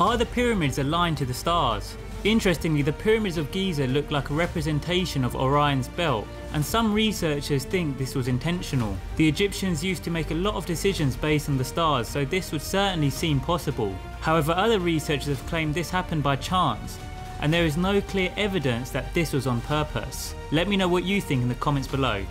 Are the pyramids aligned to the stars? Interestingly, the pyramids of Giza look like a representation of Orion's belt, and some researchers think this was intentional. The Egyptians used to make a lot of decisions based on the stars, so this would certainly seem possible. However, other researchers have claimed this happened by chance, and there is no clear evidence that this was on purpose. Let me know what you think in the comments below.